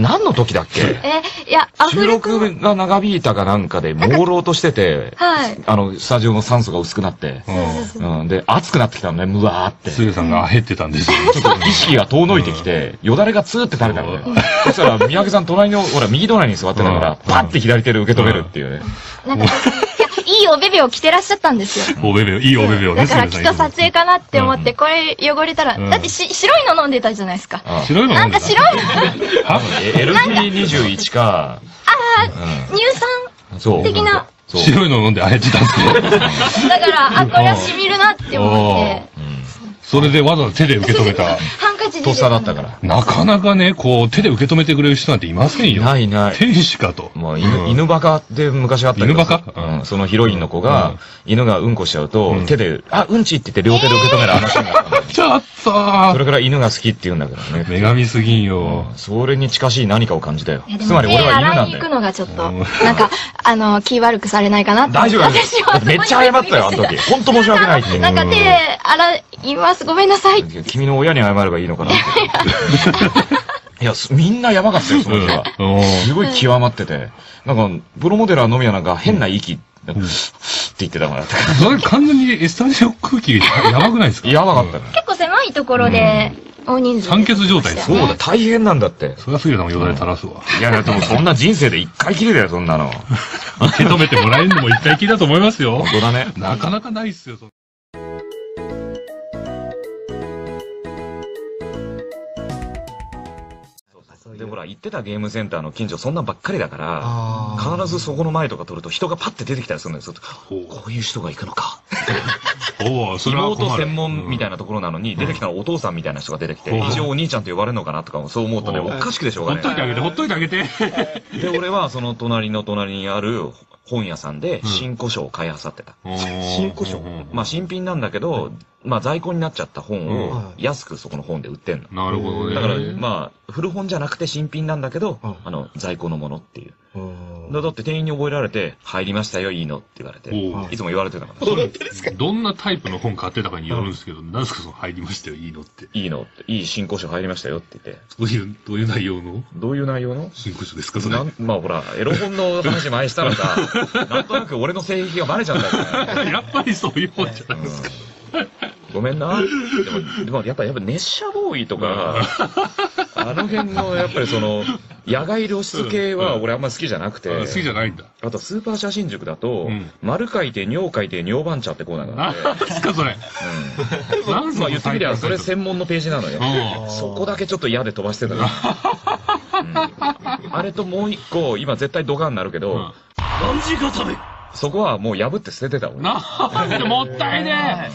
何の時だっけ？え、いや、アフレコ収録が長引いたかなんかで、朦朧としてて、はい。あの、スタジオの酸素が薄くなって。うん、で、熱くなってきたのね、むわーって。スーさんが減ってたんですよ。ちょっと意識が遠のいてきて、よだれがツーって垂れたのね。そしたら、三宅さん隣の、ほら、右隣に座ってたから、パッて左手で受け止めるっていうね。なんか、いや、いいおべべを着てらっしゃったんですよ。おべべを、いいおべべをね、だからきっと撮影かなって思って、うんこれ汚れたら、うんだってし白いの飲んでたじゃないですか。あ白いのなんか白いの、はえ LG21 か、乳うん、そう。酸的な。そう。白いの飲んであえてたんですけど。だから、あ、これは染みるなって思って、うん。それでわざわざ手で受け止めた。ハンカチで。とっさだったから。なかなかね、こう、手で受け止めてくれる人なんていませんよ。ないない。天使かと。もう犬、うん犬バカで昔あったけど犬バカ？うん。そのヒロインの子が、犬がうんこしちゃうと、うん手で、あ、うんちって言って両手で受け止める話になったの。ちょっとそれから犬が好きって言うんだけどね。女神すぎんよ。うんそれに近しい何かを感じたよつまり俺は犬ないんだよ。に行くのがちょっと、うんなんか、あの、気悪くされないかなって。大丈夫だよ私は。めっちゃ謝ったよ、あの時。ほんと申し訳ないって。なんか手洗います。ごめんなさい。君の親に謝ればいいのかな。いや、すみんなやばかったよ、その日は。うんすごい極まってて。なんか、プロモデラーのみはなんか変な息、って言ってたから。それ完全にスタジオ空気がやばくないですか？やばかったね。結構狭いところで、大人数で。酸欠状態ですそうだ、大変なんだって。そりゃ杉田さんもよだれ垂らすわ。いや、でもそんな人生で一回きりだよ、そんなの。受け止めてもらえるのも一回きりだと思いますよ本。当だね。なかなかないっすよ、そで、ほら、行ってたゲームセンターの近所そんなんばっかりだから、必ずそこの前とか撮ると人がパッて出てきたりするんですよ。こういう人が行くのか。おお、それは困る妹専門みたいなところなのに、出てきたのお父さんみたいな人が出てきて、うん一応お兄ちゃんと呼ばれるのかなとかもそう思うとね、うんおかしくでしょうがねほっといてあげて、ほっといてあげて。で、俺はその隣の隣にある本屋さんで新古書を買い漁ってた。新古書？まあ新品なんだけど、まあ在庫になっちゃった本うんを安くそこの本で売ってんの。なるほどね。だから、まあ、古本じゃなくて新品なんだけどうん、あの、在庫のものっていう。うんだだって店員に覚えられて、入りましたよ、いいのって言われて、いつも言われてたから、それどんなタイプの本買ってたかによるんですけど、何ですかその入りましたよ、いいのって。いいのって、いい新古書入りましたよって言って、どういう、どういう内容の？どういう内容の？新古書ですかそれ。なんまあほら、エロ本の話前したらさ、なんとなく俺の性癖がバレちゃったよね。やっぱりそういう本じゃないですか。ごめんな。でも、でもやっぱ、やっぱ熱射ボーイとか、あの辺の、やっぱりその、野外露出系は俺あんま好きじゃなくて、あ好きじゃないんだ。あとスーパー写真塾だと、うん。丸書いて尿書いて尿番茶ってコーナーがあって、何ですかそれ。うん。何まあ言ってみりゃそれ専門のページなのよ。う。んそこだけちょっと嫌で飛ばしてたの、うん。あれともう一個、今絶対ドカンになるけど、うん。そこはもう破って捨ててた俺。なん。でもったいね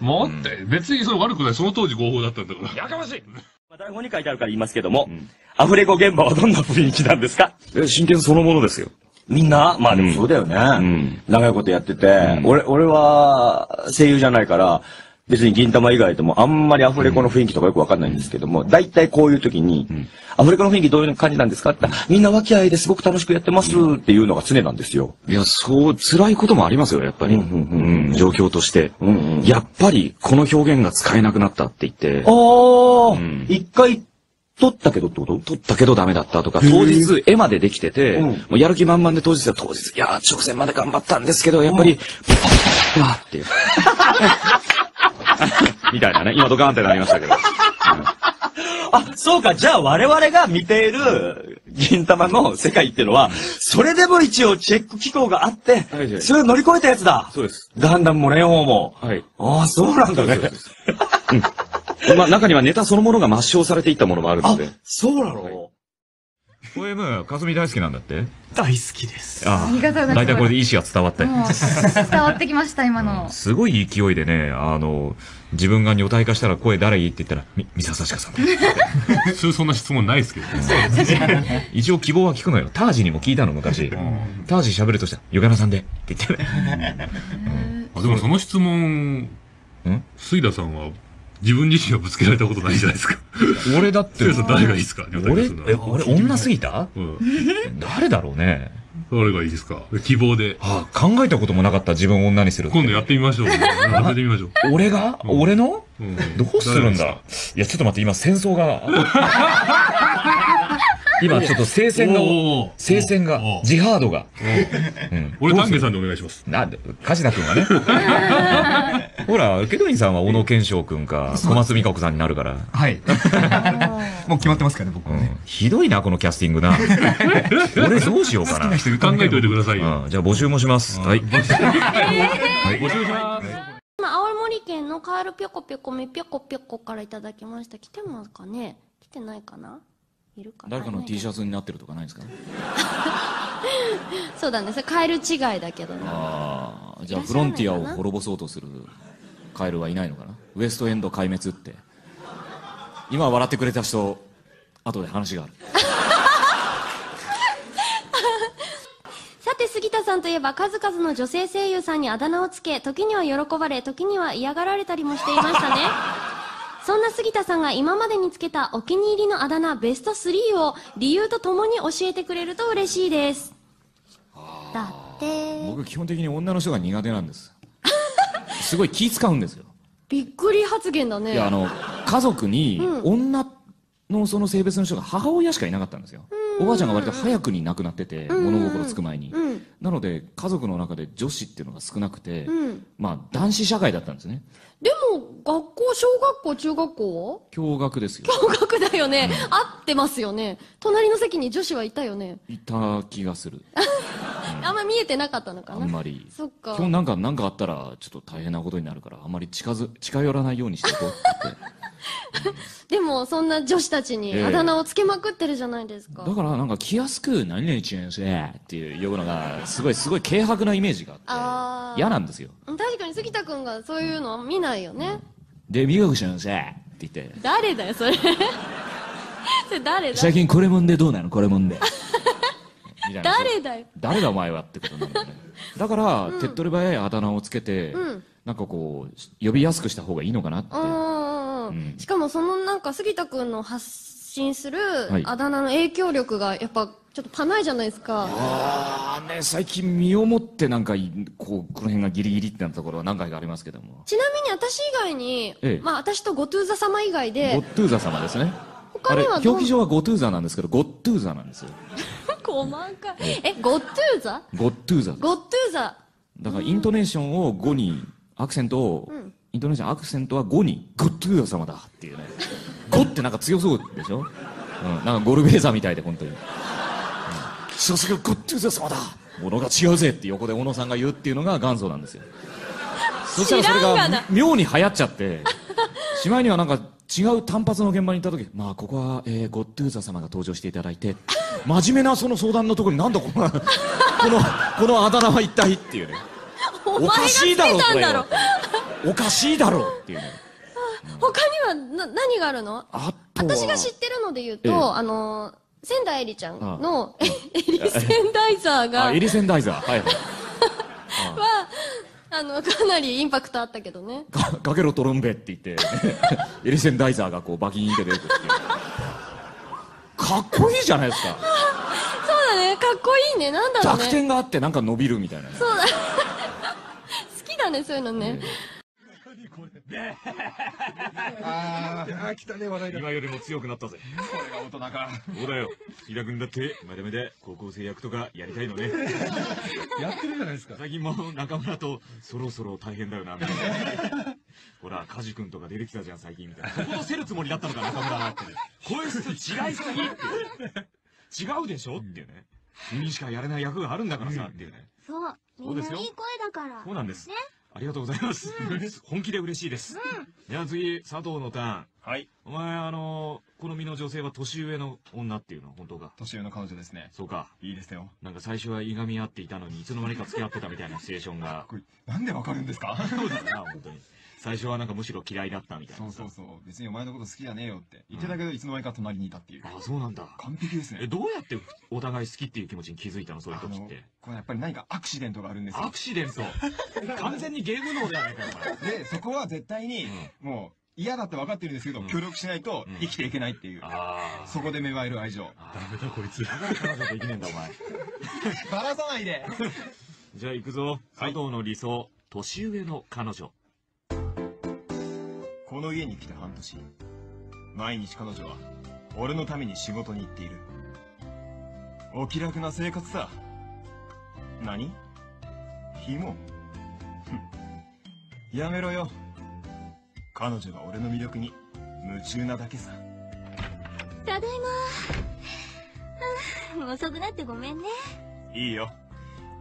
え。もったい別にそれ悪くない。その当時合法だったんだから。やかましい。まあ台本に書いてあるから言いますけども、アフレコ現場はどんな雰囲気なんですか？え、真剣そのものですよ。みんな？まあでもそうだよね。ん。長いことやってて、うん。俺、俺は声優じゃないから、別に銀玉以外でもあんまりアフレコの雰囲気とかよくわかんないんですけども、大体こういう時に、アフレコの雰囲気どういう感じなんですかって言ったらみんな和気あいです。ごく楽しくやってますっていうのが常なんですよ。いや、そう、辛いこともありますよ、やっぱり。うんうんうんうん。状況として。うんうん。やっぱり、この表現が使えなくなったって言って、ああ、ん。一回撮ったけどってこと？撮ったけどダメだったとか、当日絵までできてて、うん。もうやる気満々で当日は当日、いやー、直線まで頑張ったんですけど、やっぱり、あーっていう。みたいなね。今ドカーンってなりましたけど。あ、そうか、じゃあ我々が見ている銀玉の世界っていうのは、それでも一応チェック機構があってはいは、いそれを乗り越えたやつだ。そうです。ガンダムもレオンも。はい。ああ、そうなんだね。まあ、中にはネタそのものが抹消されていったものもあるのあで。、そうなの OM、かすみ大好きなんだって？大好きです。あありがとうございます大体これで意思が伝わったよ。もう伝わってきました、今の。すごい勢いでね、あの、自分が女体化したら声誰？いいって言ったら、み、三沢幸香さんだよ。普通そんな質問ないですけどね。一応希望は聞くのよ。タージにも聞いたの、昔。タージ喋るとしたら、ヨガナさんで、って言ってね。あでもその質問、ん？杉田さんは自分自身はぶつけられたことないじゃないですか。俺だって誰がいいですか？俺、俺女すぎた？うん。誰だろうね。誰がいいですか？希望で。あ考えたこともなかった、自分を女にする。今度やってみましょう。やってみましょう。俺が？うん俺の？うんどうするんだ？いや、ちょっと待って、今戦争が。今ちょっと聖戦が、聖戦がジハードが。うん俺、丹下さんでお願いします。な、梶田くんはね。ほら、ケトリンさんは小野賢章くんか、小松美香子さんになるから。はい。もう決まってますからね、僕はね。うんひどいな、このキャスティングな。俺どうしようかな。好きな考えといてくださいよ。うんじゃあ募集もします。はい。募集します。今、青森県のカールぴょこぴょこめぴょこぴょこからいただきました。来てますかね？来てないかな？いるかな？誰かの T シャツ。ツになってるとかないですか？そうだね。それカエル違いだけどね。ああ、じゃあフロンティアを滅ぼそうとするカエルはいないのかな？ウエストエンド壊滅って。今笑ってくれた人、後で話がある。さて、杉田さんといえば数々の女性声優さんにあだ名をつけ、時には喜ばれ、時には嫌がられたりもしていましたね。そんな杉田さんが今までにつけたお気に入りのあだ名ベスト3を理由とともに教えてくれると嬉しいです。だって、僕基本的に女の人が苦手なんです。すごい気使うんですよ。びっくり発言だね。いや、あの、家族にうん女のその性別の人が母親しかいなかったんですよ。おばあちゃんが割と早くに亡くなってて、物心つく前に。うん。なので、家族の中で女子っていうのが少なくて、うん。まあ、男子社会だったんですね。でも、学校、小学校、中学校驚愕ですよ。共学だよね。合ってますよね。隣の席に女子はいたよね。いた気がする。あんま見えてなかったのかあなんまり。そっか。今日なんか、なんかあったら、ちょっと大変なことになるから、あんまり近づ、近寄らないようにしていこうって。でも、そんな女子たちにええあだ名をつけまくってるじゃないですか。だから、なんか、気安く、何々ちゃんせっていうのが、すごい、すごい軽薄なイメージがあって、嫌なんですよ。確かに杉田くんがそういうのは見ないよね。で、美学ちゃんせって言って、誰だよ、それ。それ誰だ最近これもんでどうなの？これもんで。誰だよ。誰だお前はってことなんだよね。だから、手っ取り早いあだ名をつけて、うんなんかこう、呼びやすくした方がいいのかなって。しかもそのなんか杉田くんの発信するはいあだ名の影響力がやっぱちょっとパないじゃないですか。ああね、最近身をもってなんかい、こう、この辺がギリギリってなったところは何回かありますけども。ちなみに私以外に、ええまあ私とゴトゥーザ様以外ゴでッ、トゥーザ様ですね。あれ、他には表記上はゴトゥーザなんですけど、ゴットゥーザなんですよ。細かい。え、ゴトゥーザ？ゴットゥーザ。ゴトゥーザ。だから、イントネーションを5に、アクセントを、うんイントネーション、アクセントは5に、ゴットゥーザ様だっていうね。5ってなんか強そうでしょ？うん、なんかゴルベーザみたいで、本当に。うん、さすがゴットゥーザ様だものが違うぜって横で小野さんが言うっていうのが元祖なんですよ。そしたらそれが妙に流行っちゃって、しまいにはなんか違う単発の現場に行った時、まあここは、えー、ゴッドゥーザ様が登場していただいて、真面目なその相談のところになんだこの、この、このあだ名は一体？っていうね。おお前がつけかしいだろ。これおかしいだろっていうね。他にはな何があるの？あとは。私が知ってるので言うと、ええあの、仙台エリちゃんの、エリセンダイザーが、あ、エリセンダイザー。はいはい。は、あの、かなりインパクトあったけどね。かかけろトロンベって言って、エリセンダイザーがこうバキーンって出てくるっていう。かっこいいじゃないですか。そうだね、かっこいいね。なんだろうね。弱点があってなんか伸びるみたいなね。そうだ。好きだね、そういうのね。あー、来たね、話題が。今よりも強くなったぜ。これが大人か。そうだよ。平君だって、まだまだ高校生役とかやりたいのね。やってるじゃないですか。最近も中村とそろそろ大変だよな、みたいな。ほら、カジ君とか出てきたじゃん、最近、みたいな。そこをせるつもりだったのか、中村はって。こいつと違いすぎって。違うでしょっていうね。君しかやれない役があるんだからさ、っていうね。そう。そうですよみんないい声だから。そうなんです。ありがとうございます。本気で嬉しいです。じゃあ次、佐藤のターン。はい。お前、あの好みの女性は年上の女っていうの？は本当か？年上の彼女ですね。そうか。いいですよ。なんか最初はいがみ合っていたのに、いつの間にか付き合ってたみたいなシチュエーションが。これ、なんでわかるんですか？そうだな、本当に。最初はなんかむしろ嫌いだったみたいな。そうそうそう。別にお前のこと好きじゃねえよって言ってたけど、いつの間にか隣にいたっていう。あ、そうなんだ。完璧ですえ、ね。どうやってお互い好きっていう気持ちに気づいたのそういう時って？これやっぱり何かアクシデントがあるんですよアク。シデント。完全にゲーム脳じゃないかよ、お前。で、そこは絶対に、もう、嫌だって分かってるんですけど、うん協力しないとうん生きていけないっていう。あそこで芽生える愛情。あ。ダメだこいつ。だから彼女と生きねえんだ、お前。ばらさないで じゃあ行くぞ。佐藤の理想。年上の彼女。この家に来て半年。毎日彼女は、俺のために仕事に行っている。お気楽な生活さ。何？紐？やめろよ。彼女が俺の魅力に夢中なだけさ。ただいま。遅くなってごめんね。いいよ。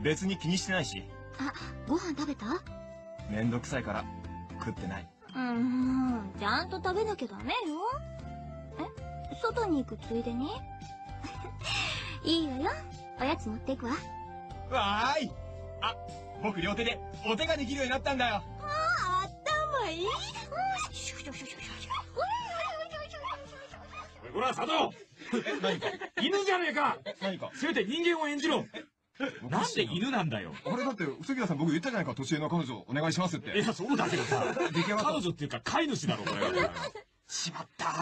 別に気にしてないし、あ、ご飯食べた？めんどくさいから食ってない。うーん、ちゃんと食べなきゃダメよ。え外に行くついでに？いいわよ。おやつ持っていくわ。わーいあ、僕両手でお手ができるようになったんだよ。あ、頭いいこら、佐藤 犬じゃねえか何か？せめて人間を演じろな。んで犬なんだよ。あれだって、杉田さん僕言ったじゃないか、年上の彼女お願いしますって。いや、そうだけどさ、彼女っていうか飼い主だろ、これ。しまった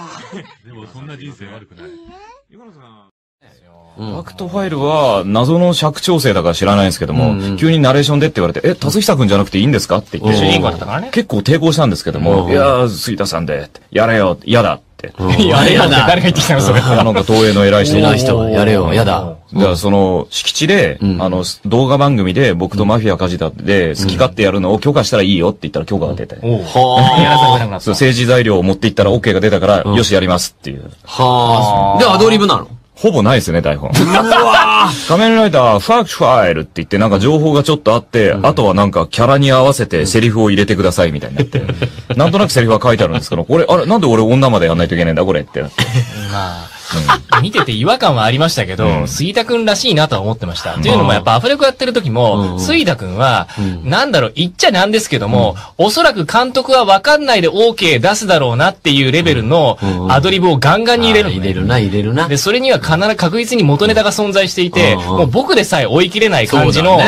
でもそんな人生悪くない。今野さん。ファクトファイルは謎の尺調整だから知らないんですけども、急にナレーションでって言われて、え、達久くんじゃなくていいんですかって言って、主人公だったからね。結構抵抗したんですけども、いやー、杉田さんで、って。やれよ、嫌だって。やれやだ。誰が言ってきたのそれ。なんか東映の偉い人偉い人はやれよ、やだ。だからその、敷地で、あの、動画番組で僕とマフィアカジタで好き勝手やるのを許可したらいいよって言ったら許可が出て。はやらざるを得なくなった。そう政治材料を持っていったら OK が出たから、よしやりますっていう。はあ。で、アドリブなの？ほぼないですね、台本。仮面ライダー、ファクトファイルって言ってなんか情報がちょっとあって、あとはなんかキャラに合わせてセリフを入れてくださいみたいになって。なんとなくセリフは書いてあるんですけど、これ、あれ、なんで俺女までやんないといけないんだ、これって。まあ、見てて違和感はありましたけど、うん。杉田くんらしいなとは思ってました。というのもやっぱアフレコやってる時も、杉田くんは、なんだろう、言っちゃなんですけども、おそらく監督は分かんないで OK 出すだろうなっていうレベルのアドリブをガンガンに入れるのね。入れるな、入れるな。で、それには必ず確実に元ネタが存在していて、うんうんもう僕でさえ追い切れない感じの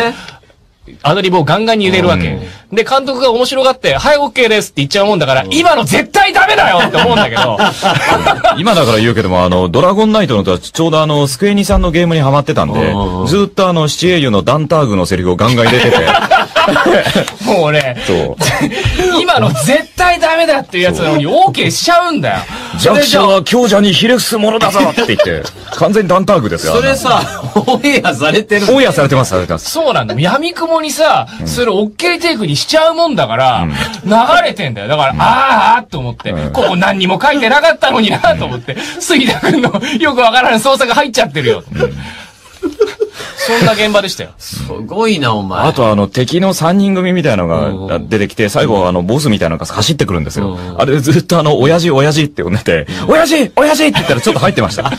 アドリブをガンガンに入れるわけ。で、監督が面白がって、はい、OK ですって言っちゃうもんだから、今の絶対ダメだよって思うんだけど、今だから言うけども、あの、ドラゴンナイトのとはちょうどあの、スクエニさんのゲームにハマってたんでうん。うん、ずっとあの、七英雄のダンターグのセリフをガンガン入れてて、もう俺。今の絶対ダメだっていうやつなのに OK しちゃうんだよ。弱者は強者にひれ伏すものだぞって言って、完全にダンターグですよ。それさ、オンエアされてる。オンエアされてます、されてます。そうなんだ。闇雲にさ、それ OK テイクにしちゃうもんだから、流れてんだよ。だから、あーあーと思って、ここ何にも書いてなかったのになと思って、杉田くんのよくわからない操作が入っちゃってるよ。そんな現場でしたよ。すごいな、お前。あとあの、敵の三人組みたいなのが出てきて、最後あの、ボスみたいなのが走ってくるんですよ。あれずっとあの、親父、親父って呼んでて、親父親父って言ったらちょっと入ってました。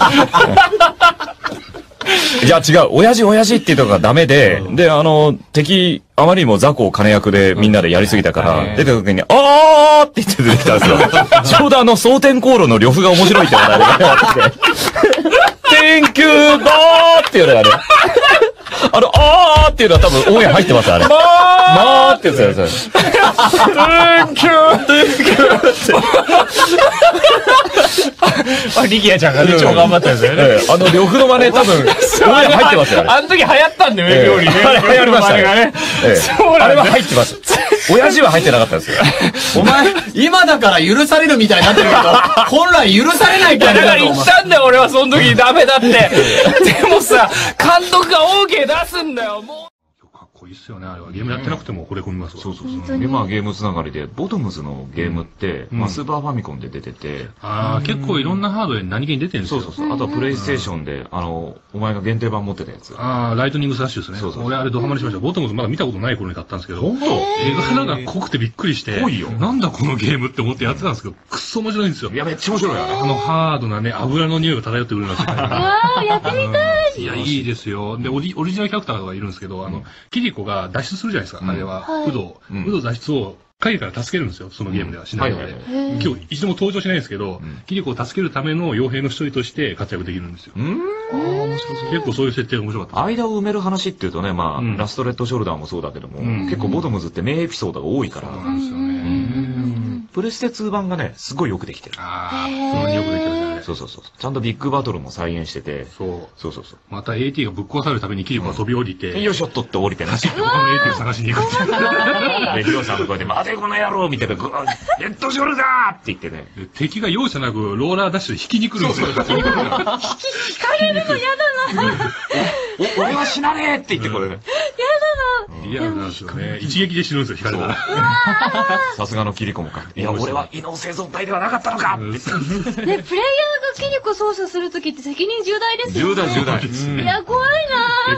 いや違う、親父親父って言うとこがダメで、で、あの、敵、あまりにも雑魚金役でみんなでやりすぎたから、出てた時に、あーって言って出てきたんですよ。ちょうどあの、蒼天航路の呂布が面白いって話題があって、Thank you, バーっていうのがね、あの、あーっていうのは多分オンエア入ってます、あれ。まーってやつやつ。Thank you! Thank you! あ、リキヤちゃんがね、超頑張ったんですよね。ええあの、呂布の真似多分、入ってますよ、あれ。あの時流行ったんだよね、呂布ね。あれ流行りましたねあれは入ってます。親父は入ってなかったんですよ。お前、今だから許されるみたいになってるけど、本来許されないからだぞ、お前。言ったんだよ、俺はその時にダメだって。でもさ、監督が OK 出すんだよ、もう。いいっすよね、あれは。ゲームやってなくても惚れ込みますわ。そうそうで、まあゲームつながりで、ボトムズのゲームって、まあスーパーファミコンで出てて、ああ、結構いろんなハードで何気に出てるんですよ。そうそうそう。あとはプレイステーションで、あの、お前が限定版持ってたやつ。ああ、ライトニングスラッシュですね。そうそう俺あれドハマりしました。ボトムズまだ見たことない頃に買ったんですけど。本当？絵柄が濃くてびっくりして。濃いよなんだこのゲームって思ってやってたんですけど、くっそ面白いんですよ。いや、めっちゃ面白い。あのハードなね、油の匂いが漂ってくるような世。わー、やってみたいいや、いいですよ。で、オリオリジナルキャラクターがいるんですけど、あの、キリコが脱出するじゃないですか、あれは。ウド、うんウド脱出を影から助けるんですよ、そのゲームではしないので。今日一度も登場しないんですけど、キリコを助けるための傭兵の一人として活躍できるんですよ。うん結構そういう設定が面白かった。間を埋める話っていうとね、まあ、うんラストレッドショルダーもそうだけども、ん結構ボトムズって名エピソードが多いから、そうなんですよね。プレステ2版がね、すごいよくできてる。ああ、そのよくできてるね。そうそうそう。ちゃんとビッグバトルも再現してて、そう。そうそうそう。また AT がぶっ壊されるためにキリコが飛び降りて、よいしょっとって降りてね。他の AT を探しに行くっていう。で、ヒロさんの声で、待てこの野郎みたいな、グーレッドショルダーって言ってね。で敵が容赦なくローラーダッシュで引きに来るんですよ。引きに来る。引かれるの嫌だな。死なねえって言ってこれね。リアルなんですよね。一撃で死ぬんですよ、光が。さすがのキリコもか。いや、俺は異能生存体ではなかったのかって言って。ね、プレイヤーがキリコ操作するときって責任重大ですよ重ね。大重大。いや、怖い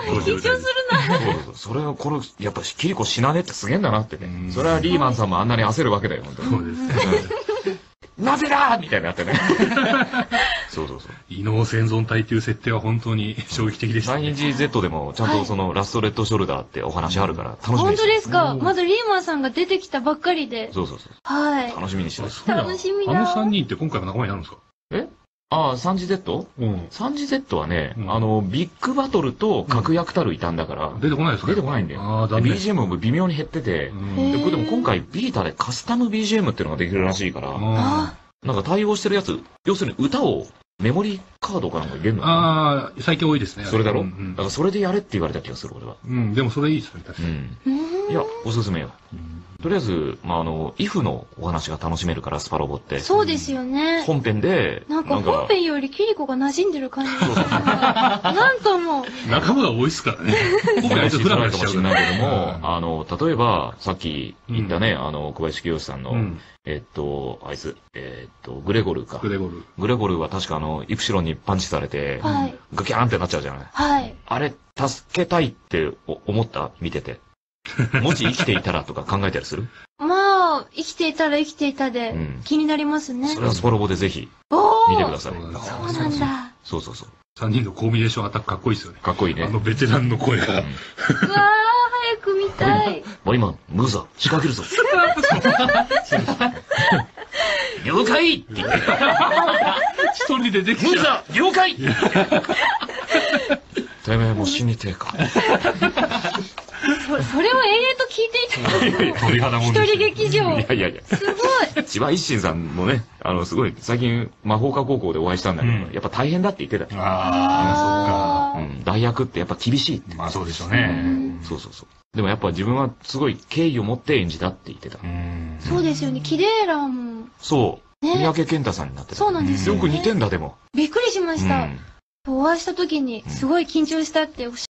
なぁ。緊張するなそうそれを、これ、やっぱ、キリコ死なねってすげえんだなってね。それはリーマンさんもあんなに焦るわけだよ、本当に。そうです。なぜだみたいになってね。そうそうそう。異能生存体っていう設定は本当に 衝撃的でした、ね。9GZ でも、ちゃんとその、ラストレッドショルダーってお話あるから、楽しみ本にして当ですか？まだリーマンさんが出てきたばっかりで。そうそうそう。はい。楽しみにしてます。楽しみだ。あの3人って今回も仲間になるんですか？え？ああ、3GZ? うん。3GZ はね、あの、ビッグバトルと確約たる異端だから、出てこないですか？出てこないんだよ。ああ、残念。BGM も微妙に減ってて、でこれでも今回ビータでカスタム BGM っていうのができるらしいから、あなんか対応してるやつ、要するに歌をメモリカードかなんか入れるのああ、最近多いですね。それだろ、うんだからそれでやれって言われた気がする、俺は。うん、でもそれいいですね、確かに。いや、おすすめよ。とりあえず、まあ、あの、イフのお話が楽しめるから、スパロボって。そうですよね。本編で、なんか本編よりキリコが馴染んでる感じですなんとも。仲間が多いっすからね。今回あいつしフラフづらいかもしれないけども、あの、例えば、さっき言ったね、あの、小林清さんの、うんえっと、あいつ、えっと、グレゴルか。グレゴル。グレゴルは確かあの、イプシロンにパンチされて、はいガキャーンってなっちゃうじゃない。はい。あれ、助けたいってお思った？見てて。もし生きていたらとか考えたりする？まあ、生きていたら生きていたでうん気になりますね。それはスパロボでぜひ、見てください。そうなんだ。そうそうそう。3人のコンビネーションアタックかっこいいですよね。かっこいいね。あのベテランの声が。うわー、早く見たい。モリマン、ムーザ、仕掛けるぞ。了解って言って。一人でできちゃう。ムーザ、了解てめえも死にてえか。そそれを永遠と聞いていた。鳥肌も一人劇場。いやいやいや。すごい。千葉一心さんもね、あの、すごい、最近、魔法科高校でお会いしたんだけど、やっぱ大変だって言ってた。ああ、そっか。うん、大学ってやっぱ厳しいって。まあそうでしょうね。そうそうそう。でもやっぱ自分はすごい敬意を持って演じたって言ってた。そうですよね。キレイラーも。そう。ね三宅健太さんになってた。そうなんですよねよく似てんだ、でも。びっくりしました。うんお会いした時に、すごい緊張したっておっし